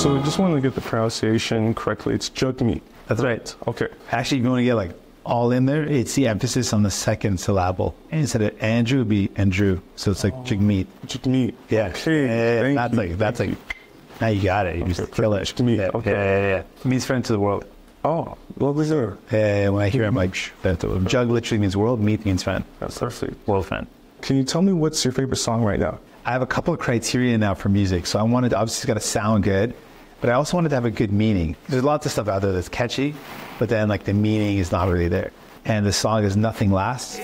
So I just wanted to get the pronunciation correctly. It's jug meat. That's right. Okay. Actually, if you want to get like all in there, it's the emphasis on the second syllable. Instead of Andrew, it'd be Andrew. So it's like jigmeat. Jug meat. Yeah. Okay. Yeah, yeah, yeah. Thank That's you. like that's Thank like. Now you got it. You just Okay, kill it. jigmeat. Yeah, Okay. yeah, yeah, yeah. It means friend to the world. Oh, lovely sir. Yeah, when I hear it, I'm like, Shh, that jug literally means world, meat means friend. That's perfect. World friend. Can you tell me what's your favorite song right now? I have a couple of criteria now for music. So I wanted, obviously, it's got to sound good, but I also wanted to have a good meaning. There's lots of stuff out there that's catchy, but then like the meaning is not really there. And the song is Nothing Lasts.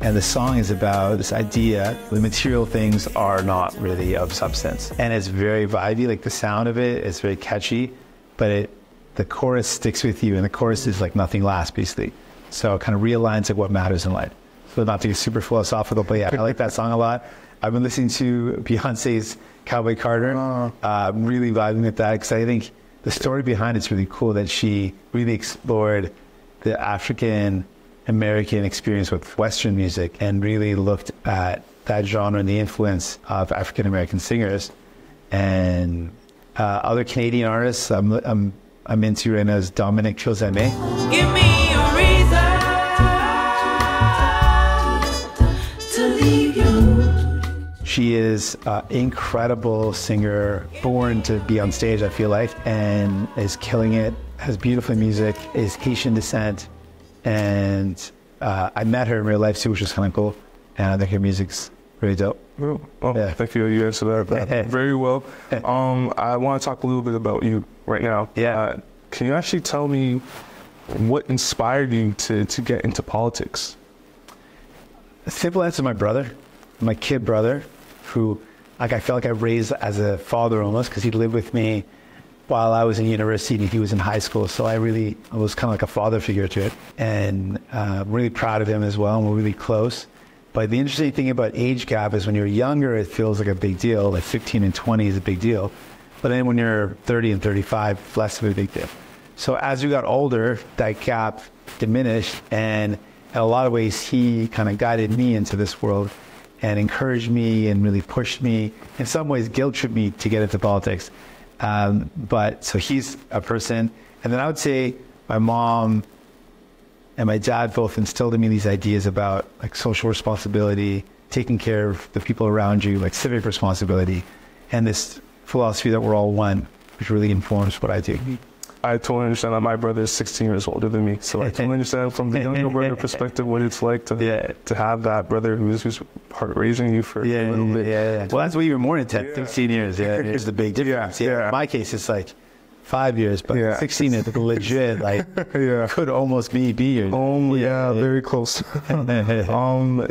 And the song is about this idea the material things are not really of substance. And it's very vibey, like the sound of it is very catchy, but it the chorus sticks with you, and the chorus is like nothing lasts, basically. So it kind of realigns like what matters in life. So not to get super philosophical, but yeah, I like that song a lot. I've been listening to Beyonce's Cowboy Carter. Uh, I'm really vibing with that because I think the story behind it's really cool that she really explored the African American experience with Western music and really looked at that genre and the influence of African American singers and uh, other Canadian artists. I'm, I'm, I'm into right now is Dominique Fils-Aimé. She is an incredible singer, born to be on stage, I feel like, and is killing it, has beautiful music, is Haitian descent, and uh, I met her in real life too, which was kind of cool, and I think her music's really dope. Oh, Yeah. thank you. You answered that, that very well. Um, I want to talk a little bit about you right now. Yeah. Uh, can you actually tell me what inspired you to, to get into politics? A simple answer, my brother, my kid brother, who like I felt like I raised as a father almost because he lived with me while I was in university and he was in high school. So I really I was kind of like a father figure to it, and uh, really proud of him as well. And we're really close. But the interesting thing about age gap is when you're younger, it feels like a big deal. Like 15 and 20 is a big deal, but then when you're 30 and 35, less of a big deal. So as we got older, that gap diminished, and in a lot of ways, he kind of guided me into this world and encouraged me and really pushed me. In some ways, guilt tripped me to get into politics. Um, but so he's a person, and then I would say my mom and my dad both instilled in me these ideas about like social responsibility, taking care of the people around you, like civic responsibility, and this philosophy that we're all one, which really informs what I do. I totally understand that my brother is 16 years older than me, so I totally understand from the younger brother perspective what it's like to Yeah. to have that brother who's who's part raising you for Yeah, a little bit. yeah, yeah. Well, that's way even more intense. Yeah. 16 years. Yeah, there's the big difference. Yeah, Yeah, yeah. In my case, it's like five years, but Yeah. 16 is legit. Like, Yeah. could almost be be your. Oh yeah, very close. um,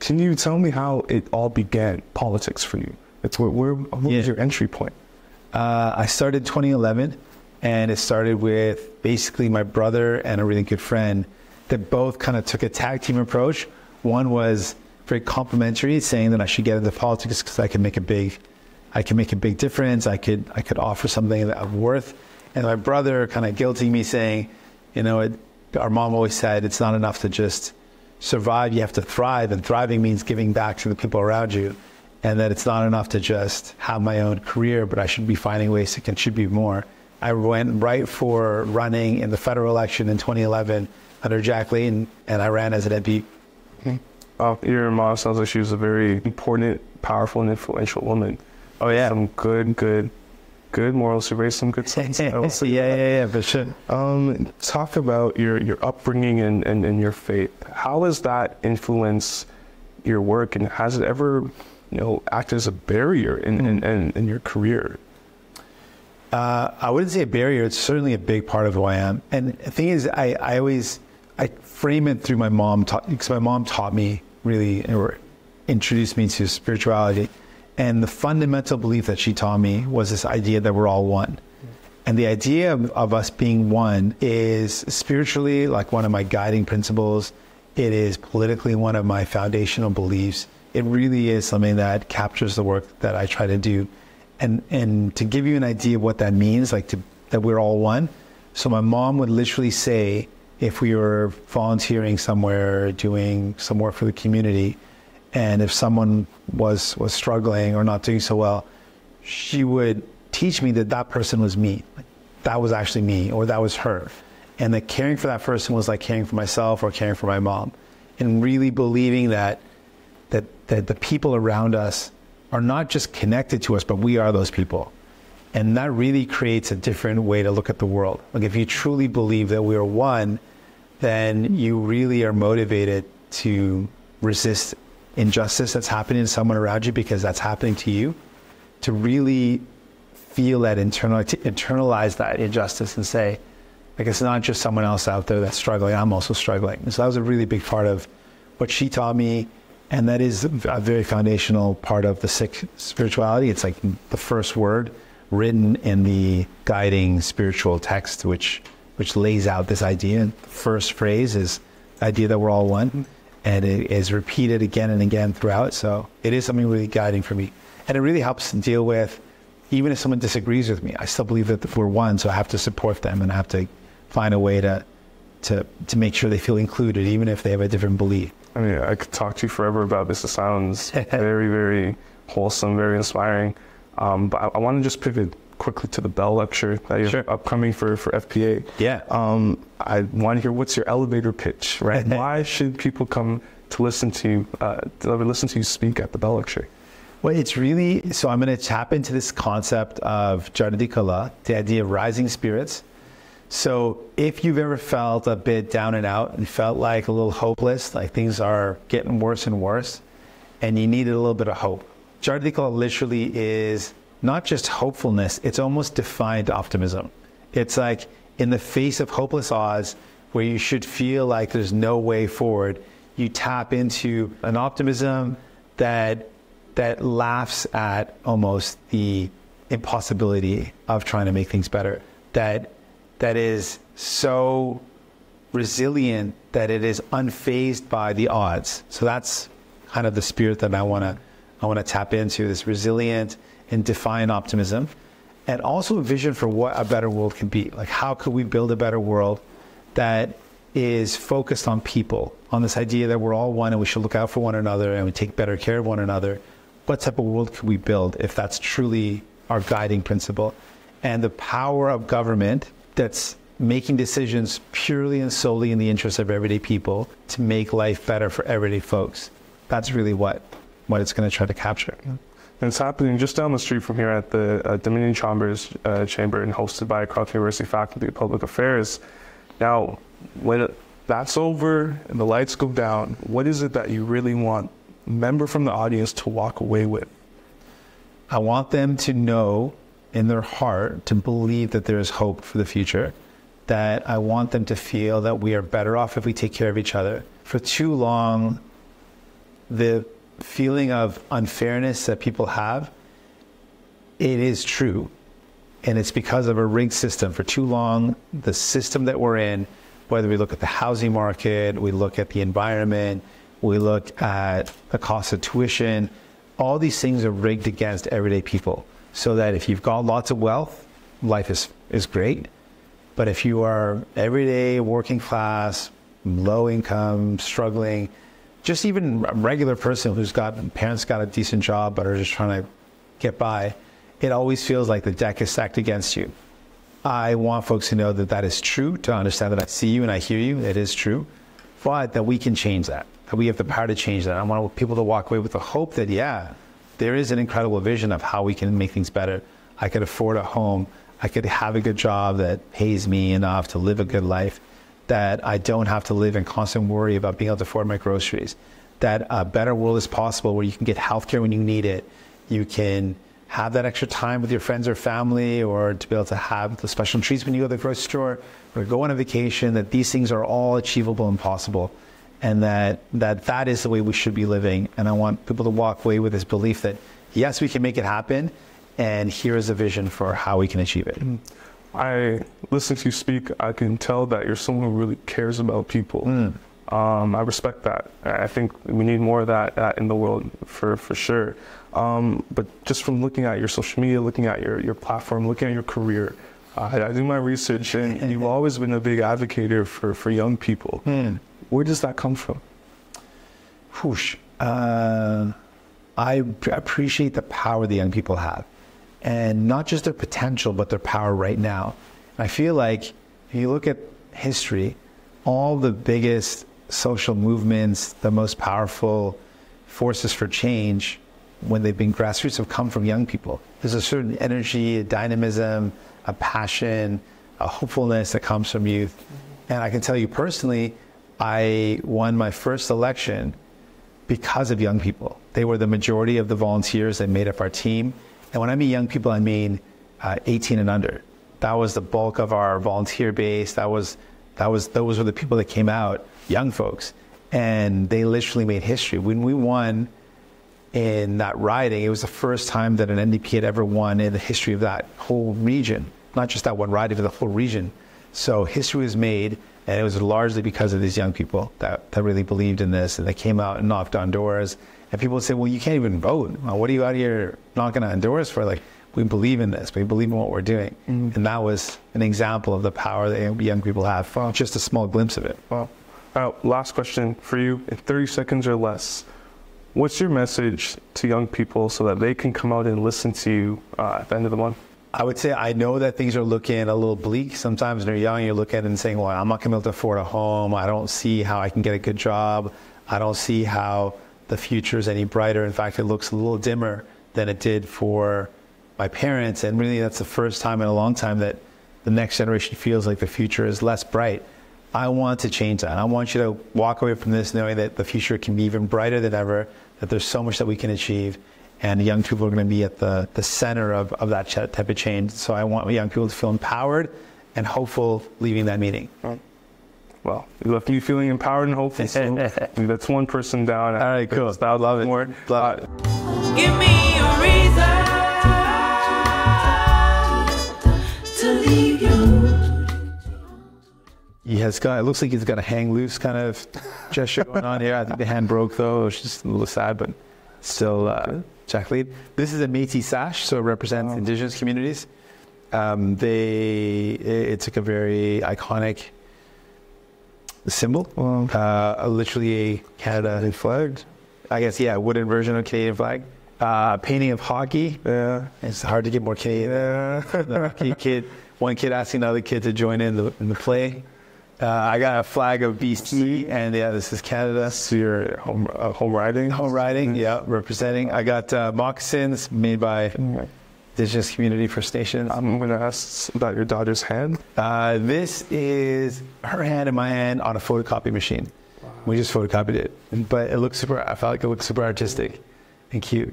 can you tell me how it all began, politics for you? It's where, where what Yeah. was your entry point? Uh, I started 2011, and it started with basically my brother and a really good friend that both kind of took a tag team approach. One was very complimentary, saying that I should get into politics because I can make a big, I can make a big difference. I could I could offer something of worth. And my brother kind of guilting me, saying, you know, it, our mom always said it's not enough to just survive. You have to thrive, and thriving means giving back to the people around you and that it's not enough to just have my own career, but I should be finding ways to contribute more. I went right for running in the federal election in 2011 under Jack Layton, and I ran as an MP. Uh, your mom sounds like she was a very important, powerful, and influential woman. Oh yeah, Some good, good, good morals to raise some good sons. Yeah, that. yeah, yeah, for sure. Um, talk about your, your upbringing and, and, and your faith. How has that influenced your work, and has it ever, you know, acted as a barrier in, in, in, in your career? Uh, I wouldn't say a barrier. It's certainly a big part of who I am. And the thing is, I, I always I frame it through my mom because my mom taught me really or introduced me to spirituality. And the fundamental belief that she taught me was this idea that we're all one. And the idea of, of us being one is spiritually like one of my guiding principles. It is politically one of my foundational beliefs. It really is something that captures the work that I try to do. And and to give you an idea of what that means, like to, that we're all one. So my mom would literally say, if we were volunteering somewhere, doing some work for the community, And if someone was was struggling or not doing so well, she would teach me that that person was me. That was actually me, or that was her. And that caring for that person was like caring for myself or caring for my mom. And really believing that that that the people around us are not just connected to us, but we are those people. And that really creates a different way to look at the world. Like if you truly believe that we are one, then you really are motivated to resist injustice that's happening to someone around you because that's happening to you. To really feel that internal, to internalize that injustice and say, like it's not just someone else out there that's struggling. I'm also struggling. And so that was a really big part of what she taught me, and that is a very foundational part of the Sikh spirituality. It's like the first word written in the guiding spiritual text, which which lays out this idea. The first phrase is the idea that we're all one, and it is repeated again and again throughout. So it is something really guiding for me, and it really helps deal with even if someone disagrees with me. I still believe that we're one, so I have to support them and I have to find a way to to to make sure they feel included, even if they have a different belief. I mean, I could talk to you forever about this. It sounds very, very wholesome, very inspiring. Um, but I, I want to just pivot quickly to the Bell lecture that you have Sure. upcoming for, for FPA. Yeah. Um, I want to hear what's your elevator pitch, right? Why should people come to listen to you, uh, to listen to you speak at the Bell lecture? Well, it's really so. I'm going to tap into this concept of Chardi Kala, the idea of rising spirits. So, if you've ever felt a bit down and out and felt like a little hopeless, like things are getting worse and worse, and you needed a little bit of hope, Chardi Kala literally is not just hopefulness; it's almost defiant optimism. It's like in the face of hopeless odds, where you should feel like there's no way forward, you tap into an optimism that that laughs at almost the impossibility of trying to make things better. That that is so resilient that it is unfazed by the odds. So that's kind of the spirit that I want to I want to tap into this resilient and defiant optimism and also a vision for what a better world can be. Like how could we build a better world that is focused on people, on this idea that we're all one and we should look out for one another and we take better care of one another. What type of world could we build if that's truly our guiding principle? And the power of government that's making decisions purely and solely in the interest of everyday people to make life better for everyday folks. That's really what what it's going to try to capture. And it's happening just down the street from here at the uh, Dominion Chambers uh, Chamber and hosted by Carleton University Faculty of Public Affairs. Now, when that's over and the lights go down, what is it that you really want a member from the audience to walk away with? I want them to know in their heart to believe that there is hope for the future. That I want them to feel that we are better off if we take care of each other. For too long, the feeling of unfairness that people have, it is true. And it's because of a rigged system. For too long, the system that we're in, whether we look at the housing market, we look at the environment, we look at the cost of tuition, all these things are rigged against everyday people. So that if you've got lots of wealth, life is, is great. But if you are everyday working class, low income, struggling, just even a regular person who's got parents got a decent job but are just trying to get by, it always feels like the deck is stacked against you. I want folks to know that that is true, to understand that I see you and I hear you. It is true, but that we can change that. That we have the power to change that. I want people to walk away with the hope that yeah, there is an incredible vision of how we can make things better. I could afford a home. I could have a good job that pays me enough to live a good life. That I don't have to live in constant worry about being able to afford my groceries. That a better world is possible where you can get healthcare when you need it. You can have that extra time with your friends or family, or to be able to have the special treats when you go to the grocery store or go on a vacation. That these things are all achievable and possible and that that that is the way we should be living. And I want people to walk away with this belief that yes, we can make it happen, and here is a vision for how we can achieve it. I listen to you speak. I can tell that you're someone who really cares about people. Um, I respect that. I think we need more of that uh, in the world for for sure. Um, but just from looking at your social media, looking at your your platform, looking at your career, uh, I, I do my research, and you've always been a big advocate for for young people. Where does that come from? Whoosh. Uh, I appreciate the power the young people have, and not just their potential, but their power right now. I feel like if you look at history, all the biggest social movements, the most powerful forces for change, when they've been grassroots, have come from young people. There's a certain energy, a dynamism, a passion, a hopefulness that comes from youth. And I can tell you personally, I won my first election because of young people. They were the majority of the volunteers that made up our team. And when I mean young people, I mean uh, 18 and under. That was the bulk of our volunteer base. That was, that was, those were the people that came out, young folks. And they literally made history. When we won in that riding, it was the first time that an NDP had ever won in the history of that whole region, not just that one riding, but the whole region. So history was made, and it was largely because of these young people that, that really believed in this, and they came out and knocked on doors. And people would say, "Well, you can't even vote. What are you out here knocking on doors for?" Like, we believe in this. We believe in what we're doing, and that was an example of the power that young people have. Just a small glimpse of it. Wow. Uh, last question for you in 30 seconds or less. What's your message to young people so that they can come out and listen to you uh, at the end of the month? I would say I know that things are looking a little bleak. Sometimes when you're young, you look at it and saying, well, I'm not going to be able to afford a home. I don't see how I can get a good job. I don't see how the future is any brighter. In fact, it looks a little dimmer than it did for my parents. And really, that's the first time in a long time that the next generation feels like the future is less bright. I want to change that. I want you to walk away from this knowing that the future can be even brighter than ever, that there's so much that we can achieve, and young people are going to be at the, the center of, of that ch- type of change. So I want young people to feel empowered and hopeful leaving that meeting. Well, you left me feeling empowered and hopeful. So that's one person down. All right, cool. That Love it. More. Love Uh, Give me a reason to leave you. He has got. It looks like he's got a hang loose kind of gesture going on here. I think the hand broke though. It's just a little sad, but still uh, Jack Layton. This is a Métis sash, so it represents Indigenous communities. Um, they. It's like a very iconic symbol. Wow. Uh, literally a Canada flag. I guess yeah, wooden version of Canadian flag. Uh, painting of hockey. yeah. It's hard to get more Canadian. kid, kid, one kid asking another kid to join in the in the play. Uh, I got a flag of BC, and yeah, this is Canada. So you're home, uh, home riding? Home riding, yeah, representing. I got uh, moccasins made by Indigenous Community First Nations. I'm going to ask about your daughter's hand. Uh, this is her hand and my hand on a photocopy machine. We just photocopied it, but it looks super. I felt like it looked super artistic and cute.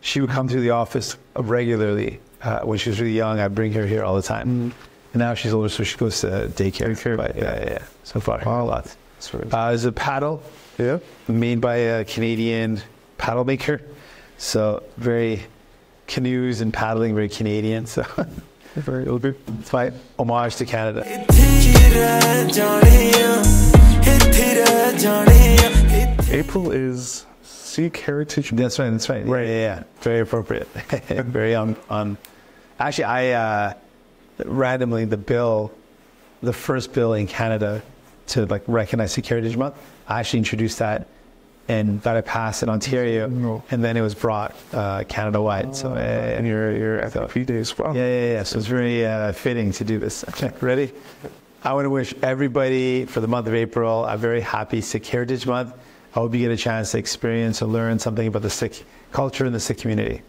She would come through the office regularly uh, when she was really young. I'd bring her here all the time. And now she's older, so she goes to daycare. Daycare, But, yeah, yeah, yeah. So far, Wow. a lot. Uh, there's a paddle yeah. made by a Canadian paddle maker. So very canoes and paddling, very Canadian. So Very it'll be. it's my homage to Canada. April is Sikh Heritage. That's right. That's right. Right. Yeah, yeah, yeah. Very appropriate. Very on on. Actually, I uh, randomly the bill, the first bill in Canada to like recognize Sikh Heritage Month. I actually introduced that and got it passed in Ontario, No. and then it was brought uh, Canada wide. So yeah, yeah, And your your MPP days. Wow. yeah, yeah, yeah. So it's very uh, fitting to do this. Okay, ready? I want to wish everybody for the month of April a very happy Sikh Heritage Month. I hope you get a chance to experience or learn something about the Sikh culture and the Sikh community.